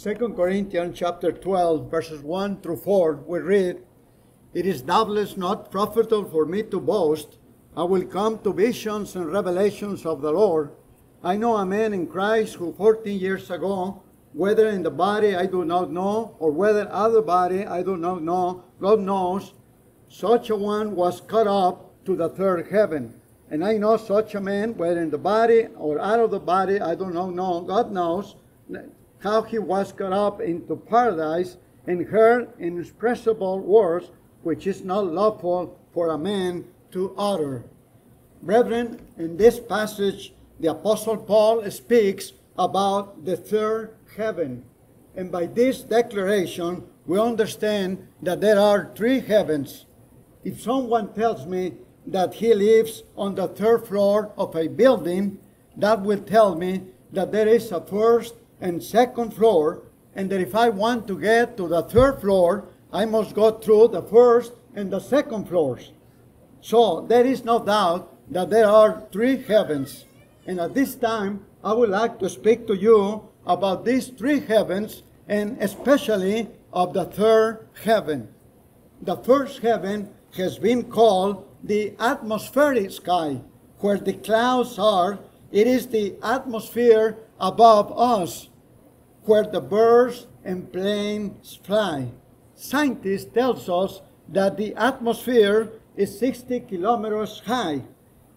2 Corinthians chapter 12, verses 1 through 4, we read, It is doubtless not profitable for me to boast. I will come to visions and revelations of the Lord. I know a man in Christ who 14 years ago, whether in the body I do not know, or whether out of the body I do not know, God knows, such a one was cut up to the third heaven. And I know such a man, whether in the body or out of the body, I do not know, God knows, how he was cut up into paradise and heard inexpressible words which is not lawful for a man to utter. Brethren, in this passage, the Apostle Paul speaks about the third heaven. And by this declaration, we understand that there are three heavens. If someone tells me that he lives on the third floor of a building, that will tell me that there is a first and second floor, and that if I want to get to the third floor, I must go through the first and the second floors. So there is no doubt that there are three heavens. And at this time, I would like to speak to you about these three heavens and especially of the third heaven. The first heaven has been called the atmospheric sky, where the clouds are. It is the atmosphere above us, where the birds and planes fly. Scientists tells us that the atmosphere is 60 kilometers high.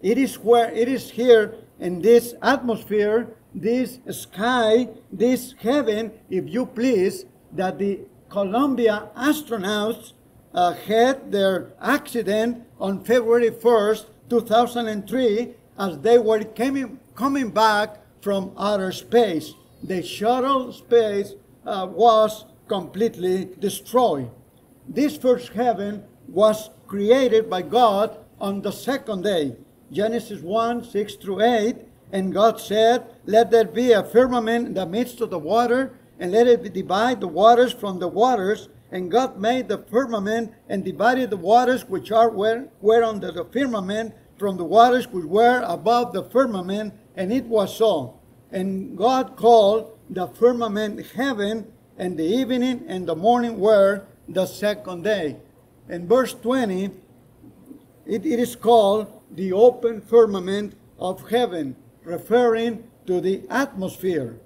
It is where it is here in this atmosphere, this sky, this heaven, if you please, that the Columbia astronauts uh, had their accident on February 1st, 2003, as they were coming, coming back from outer space. The shuttle space uh, was completely destroyed. This first heaven was created by God on the second day. Genesis 1 6 through 8. And God said, Let there be a firmament in the midst of the water, and let it divide the waters from the waters. And God made the firmament and divided the waters which are where, were under the firmament from the waters which were above the firmament, and it was so. And God called the firmament heaven, and the evening and the morning were the second day. In verse 20, it, it is called the open firmament of heaven, referring to the atmosphere.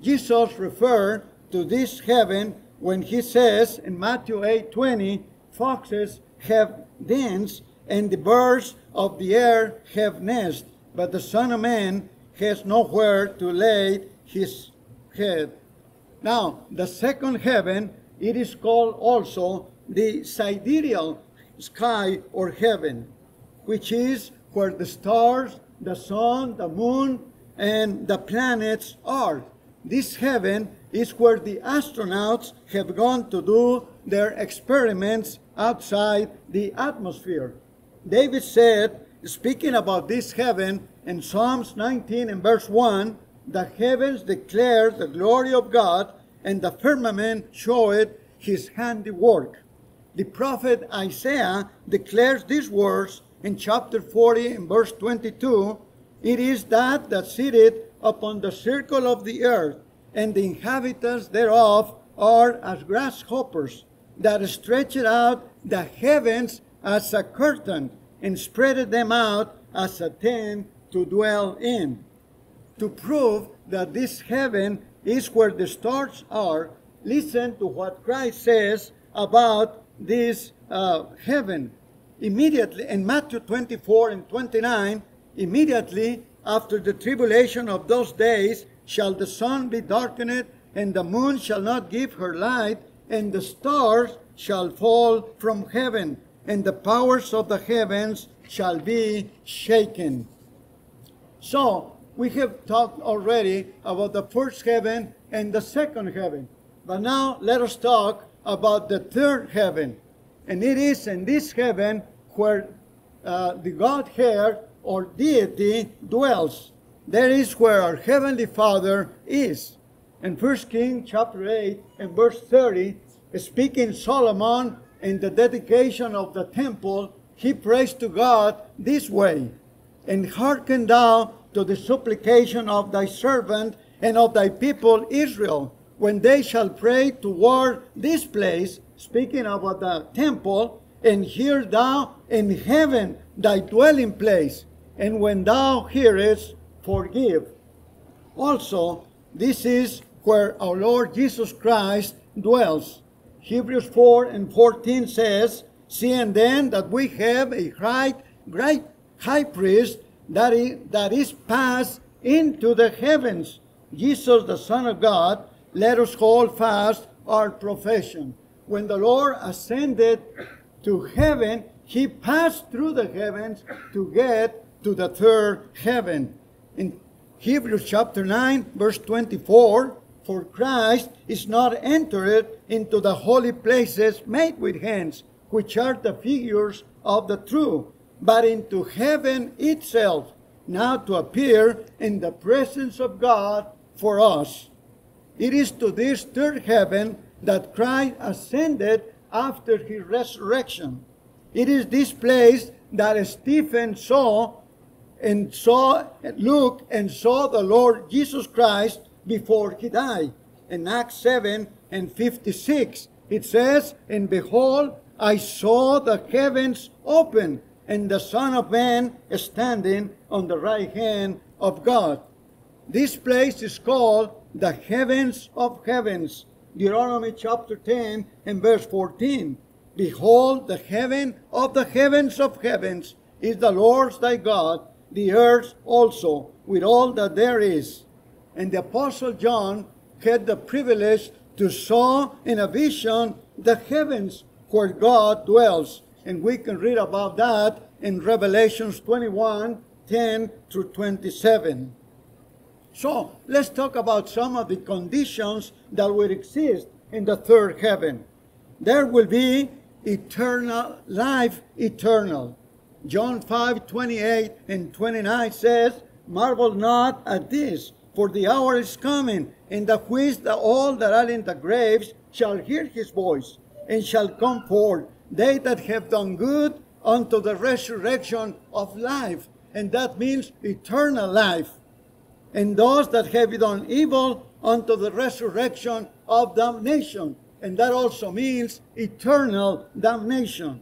Jesus referred to this heaven when he says in Matthew 8 20, foxes have dens and the birds of the air have nests, but the Son of Man has nowhere to lay his head. Now, the second heaven, it is called also the sidereal sky or heaven, which is where the stars, the sun, the moon, and the planets are. This heaven is where the astronauts have gone to do their experiments outside the atmosphere. David said, speaking about this heaven in Psalms 19 and verse 1, the heavens declare the glory of God, and the firmament showeth his handiwork. The prophet Isaiah declares these words in chapter 40 and verse 22 It is that that sitteth upon the circle of the earth, and the inhabitants thereof are as grasshoppers, that stretched out the heavens as a curtain, and spread them out as a tent to dwell in. To prove that this heaven is where the stars are, listen to what Christ says about this uh, heaven. Immediately, in Matthew 24 and 29, immediately after the tribulation of those days, shall the sun be darkened, and the moon shall not give her light, and the stars shall fall from heaven, and the powers of the heavens shall be shaken. So, we have talked already about the first heaven and the second heaven. But now let us talk about the third heaven. And it is in this heaven where uh, the Godhead or deity dwells. That is where our Heavenly Father is. In 1 King chapter 8 and verse 30, speaking Solomon in the dedication of the temple, he prays to God this way, And hearken thou to the supplication of thy servant and of thy people Israel, when they shall pray toward this place, speaking about the temple, and hear thou in heaven thy dwelling place, and when thou hearest, forgive. Also, this is where our Lord Jesus Christ dwells. Hebrews 4 and 14 says, Seeing then that we have a great, great high priest that is, that is passed into the heavens, Jesus, the Son of God, let us hold fast our profession. When the Lord ascended to heaven, he passed through the heavens to get to the third heaven. In Hebrews chapter 9, verse 24, for Christ is not entered into the holy places made with hands, which are the figures of the true, but into heaven itself, now to appear in the presence of God for us. It is to this third heaven that Christ ascended after his resurrection. It is this place that Stephen saw and saw look and saw the Lord Jesus Christ before he died. In Acts 7 and 56, it says, And behold, I saw the heavens open, and the Son of Man standing on the right hand of God. This place is called the heavens of heavens. Deuteronomy chapter 10 and verse 14. Behold, the heaven of the heavens of heavens is the Lord's thy God, the earth also, with all that there is. And the Apostle John had the privilege to saw in a vision the heavens where God dwells. And we can read about that in Revelations 21 10 through 27. So let's talk about some of the conditions that will exist in the third heaven. There will be eternal life, eternal. John 5 28 and 29 says, Marvel not at this, for the hour is coming, in the which all that are in the graves shall hear his voice, and shall come forth, they that have done good unto the resurrection of life. And that means eternal life. And those that have done evil unto the resurrection of damnation. And that also means eternal damnation.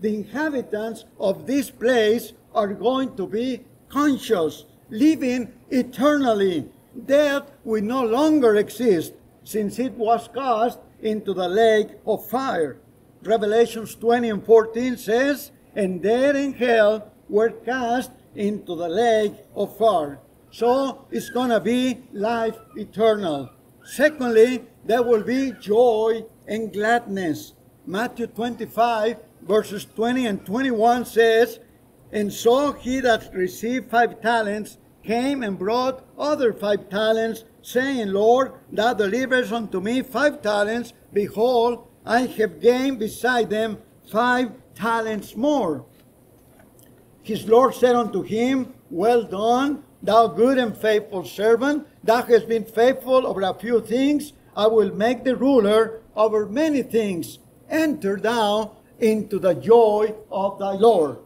The inhabitants of this place are going to be conscious living eternally. Death will no longer exist since it was cast into the lake of fire. Revelations 20 and 14 says, And death and hell were cast into the lake of fire. So it's going to be life eternal. Secondly, there will be joy and gladness. Matthew 25, verses 20 and 21 says, and so he that received five talents came and brought other five talents, saying, Lord, thou deliverest unto me five talents. Behold, I have gained beside them five talents more. His Lord said unto him, Well done, thou good and faithful servant. Thou hast been faithful over a few things. I will make the ruler over many things. Enter thou into the joy of thy Lord.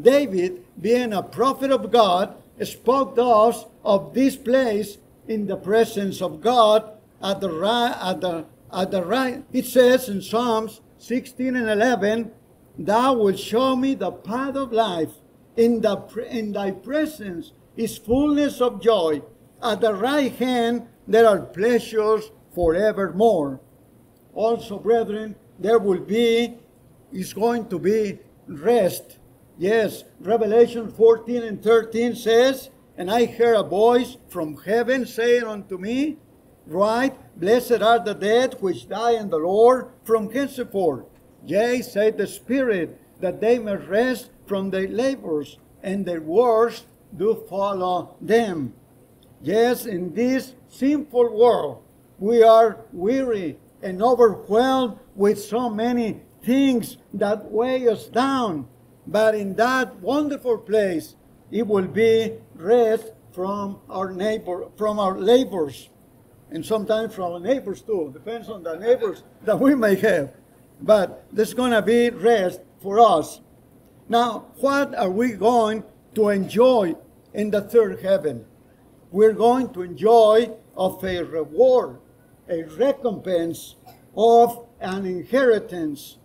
David, being a prophet of God, spoke thus of this place in the presence of God at the right, at the, at the right. It says in Psalms 16 and 11, Thou wilt show me the path of life. In, the, in thy presence is fullness of joy. At the right hand there are pleasures forevermore. Also, brethren, there will be, is going to be rest Yes, Revelation 14 and 13 says, And I heard a voice from heaven saying unto me, Right, blessed are the dead which die in the Lord from henceforth. Yea, said the Spirit, that they may rest from their labors, and their works do follow them. Yes, in this sinful world, we are weary and overwhelmed with so many things that weigh us down but in that wonderful place, it will be rest from our neighbor, from our labors, and sometimes from our neighbors too. Depends on the neighbors that we may have. But there's going to be rest for us. Now, what are we going to enjoy in the third heaven? We're going to enjoy of a reward. a recompense of an inheritance.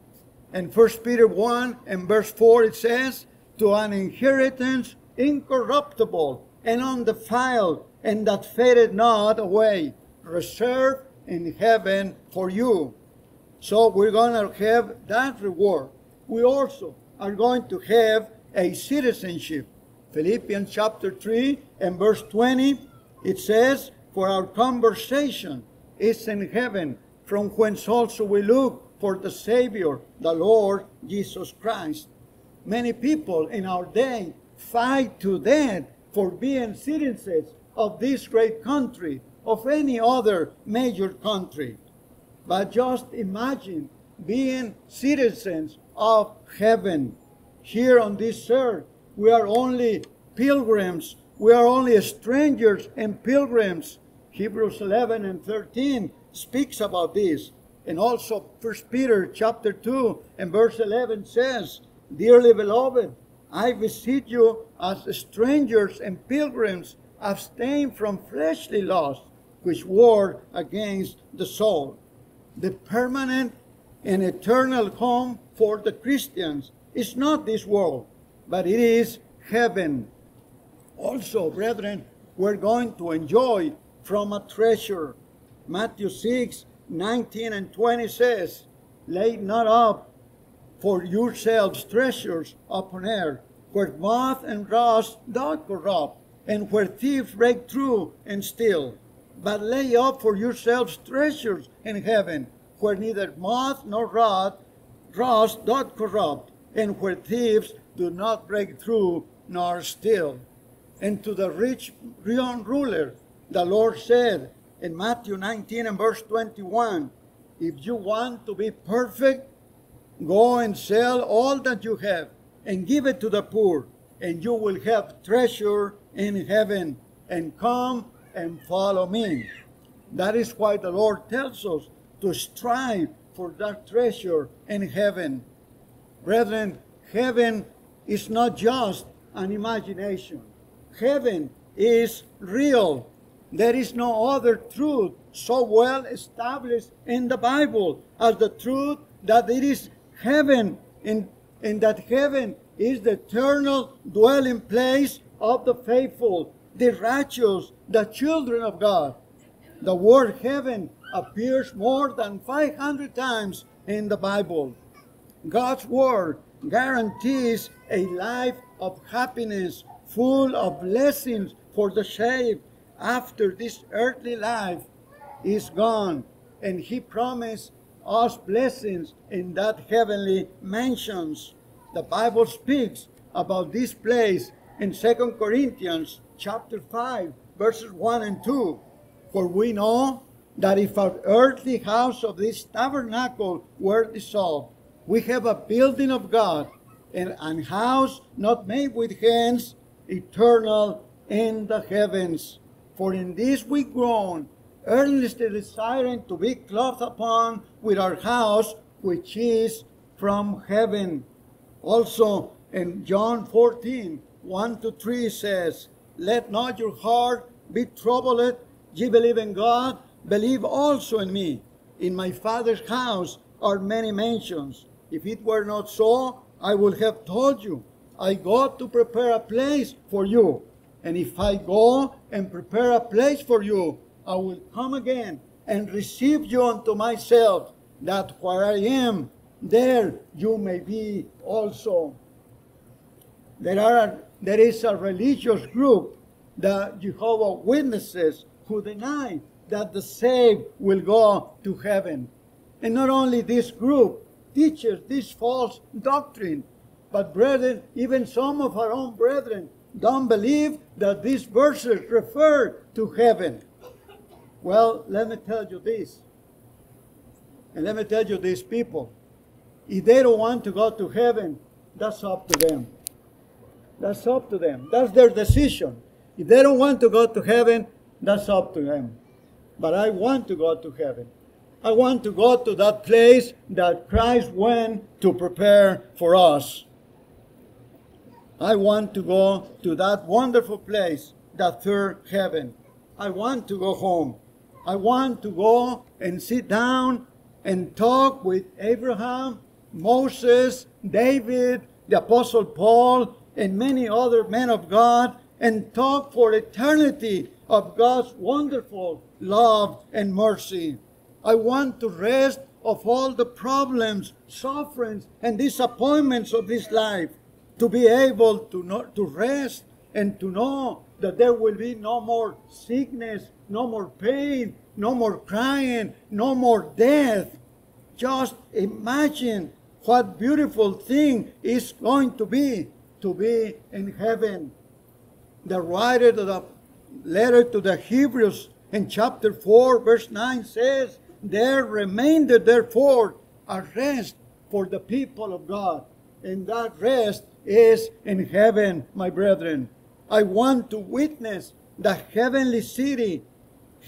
In 1 Peter 1 and verse 4 it says, To an inheritance incorruptible and undefiled, and that faded not away, reserved in heaven for you. So we're going to have that reward. We also are going to have a citizenship. Philippians chapter 3 and verse 20, it says, For our conversation is in heaven, from whence also we look for the Savior, the Lord Jesus Christ. Many people in our day fight to death for being citizens of this great country, of any other major country. But just imagine being citizens of heaven. Here on this earth, we are only pilgrims. We are only strangers and pilgrims. Hebrews 11 and 13 speaks about this. And also 1 Peter chapter 2 and verse 11 says, Dearly beloved, I beseech you as strangers and pilgrims, abstain from fleshly lusts which war against the soul. The permanent and eternal home for the Christians is not this world, but it is heaven. Also, brethren, we're going to enjoy from a treasure. Matthew 6, 19 and 20 says, Lay not up for yourselves treasures upon earth, where moth and rust doth corrupt, and where thieves break through and steal. But lay up for yourselves treasures in heaven, where neither moth nor rot, rust doth corrupt, and where thieves do not break through nor steal. And to the rich young ruler, the Lord said in Matthew 19 and verse 21, If you want to be perfect, go and sell all that you have and give it to the poor, and you will have treasure in heaven. And come and follow me. That is why the Lord tells us to strive for that treasure in heaven. Brethren, heaven is not just an imagination. Heaven is real. There is no other truth so well established in the Bible as the truth that it is heaven, and, and that heaven is the eternal dwelling place of the faithful, the righteous, the children of God. The word heaven appears more than 500 times in the Bible. God's word guarantees a life of happiness, full of blessings for the saved after this earthly life is gone. And He promised us blessings in that heavenly mansions. The Bible speaks about this place in 2 Corinthians chapter 5, verses 1 and 2. For we know that if our earthly house of this tabernacle were dissolved, we have a building of God, and an house not made with hands, eternal in the heavens. For in this we groan, earnestly desiring to be clothed upon with our house, which is from heaven. Also in John 14, 1 to 3 says, Let not your heart be troubled. Ye believe in God, believe also in me. In my Father's house are many mansions. If it were not so, I would have told you. I go to prepare a place for you. And if I go and prepare a place for you, I will come again and receive you unto myself, that where I am, there you may be also. There are there is a religious group, the Jehovah Witnesses, who deny that the saved will go to heaven. And not only this group teaches this false doctrine, but brethren, even some of our own brethren don't believe that these verses refer to heaven. Well, let me tell you this. And let me tell you these people. If they don't want to go to heaven, that's up to them. That's up to them. That's their decision. If they don't want to go to heaven, that's up to them. But I want to go to heaven. I want to go to that place that Christ went to prepare for us. I want to go to that wonderful place, that third heaven. I want to go home. I want to go and sit down and talk with Abraham, Moses, David, the Apostle Paul, and many other men of God and talk for eternity of God's wonderful love and mercy. I want to rest of all the problems, sufferings, and disappointments of this life, to be able to, know, to rest and to know that there will be no more sickness, no more pain, no more crying, no more death. Just imagine what beautiful thing is going to be to be in heaven. The writer of the letter to the Hebrews in chapter 4, verse 9 says, There remained therefore a rest for the people of God. And that rest is in heaven, my brethren. I want to witness the heavenly city,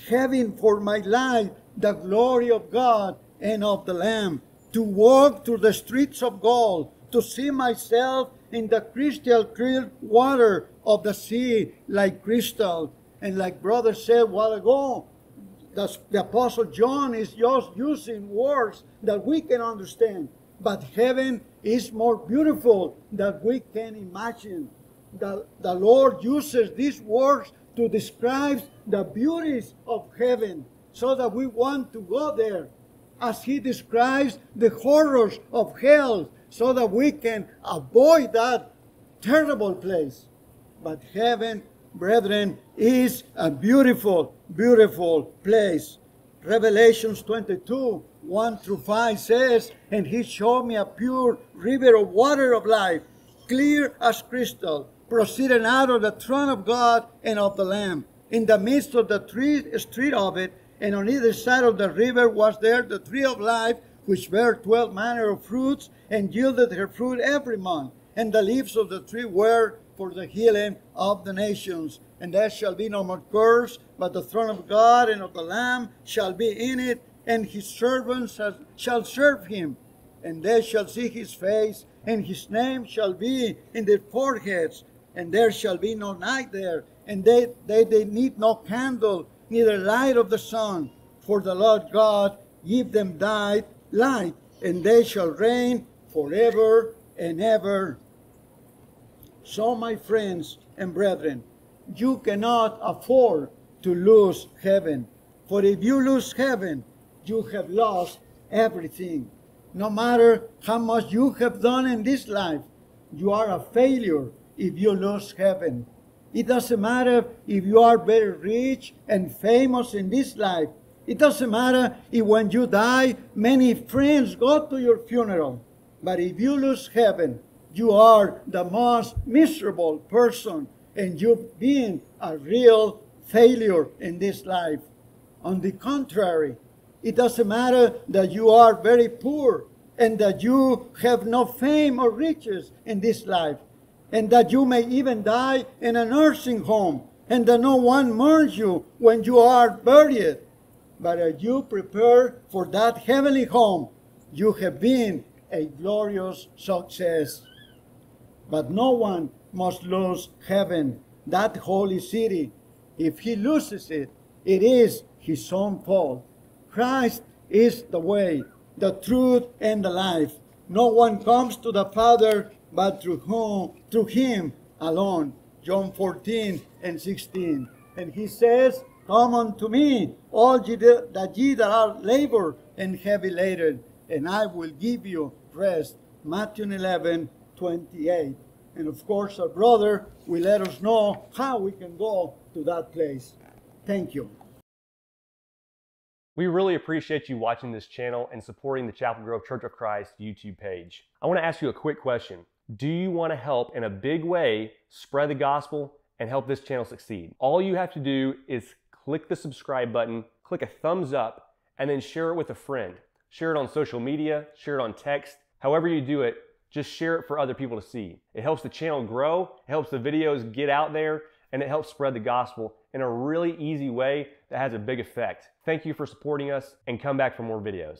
having for my life the glory of God and of the Lamb, to walk through the streets of gold, to see myself in the crystal clear water of the sea like crystal. And like brother said a while ago, the, the apostle John is just using words that we can understand. But heaven is more beautiful than we can imagine. The, the Lord uses these words to describe the beauties of heaven so that we want to go there. As he describes the horrors of hell so that we can avoid that terrible place. But heaven, brethren, is a beautiful, beautiful place. Revelations 22, 1 through 5 says, And he showed me a pure river of water of life, clear as crystal, proceeding out of the throne of God and of the Lamb. In the midst of the tree, street of it, and on either side of the river was there the tree of life, which bare twelve manner of fruits, and yielded her fruit every month. And the leaves of the tree were for the healing of the nations. And there shall be no more curse, but the throne of God and of the Lamb shall be in it, and his servants shall serve him. And they shall see his face, and his name shall be in their foreheads. And there shall be no night there, and they, they, they need no candle, neither light of the sun. For the Lord God give them light light, and they shall reign forever and ever. So, my friends and brethren, you cannot afford to lose heaven. For if you lose heaven, you have lost everything. No matter how much you have done in this life, you are a failure if you lose heaven. It doesn't matter if you are very rich and famous in this life. It doesn't matter if when you die, many friends go to your funeral. But if you lose heaven, you are the most miserable person and you've been a real failure in this life. On the contrary, it doesn't matter that you are very poor and that you have no fame or riches in this life and that you may even die in a nursing home and that no one mourns you when you are buried but as you prepare for that heavenly home, you have been a glorious success. But no one must lose heaven, that holy city. If he loses it, it is his own fault. Christ is the way, the truth, and the life. No one comes to the Father but through whom, through him alone. John 14 and 16. And he says, Come unto me, all ye that ye that are labor and heavy laden, and I will give you rest. Matthew 11, 28. And of course, our brother will let us know how we can go to that place. Thank you. We really appreciate you watching this channel and supporting the Chapel Grove Church of Christ YouTube page. I want to ask you a quick question. Do you want to help in a big way spread the gospel and help this channel succeed? All you have to do is click the subscribe button, click a thumbs up, and then share it with a friend. Share it on social media, share it on text, however you do it, just share it for other people to see. It helps the channel grow, it helps the videos get out there, and it helps spread the gospel in a really easy way that has a big effect. Thank you for supporting us and come back for more videos.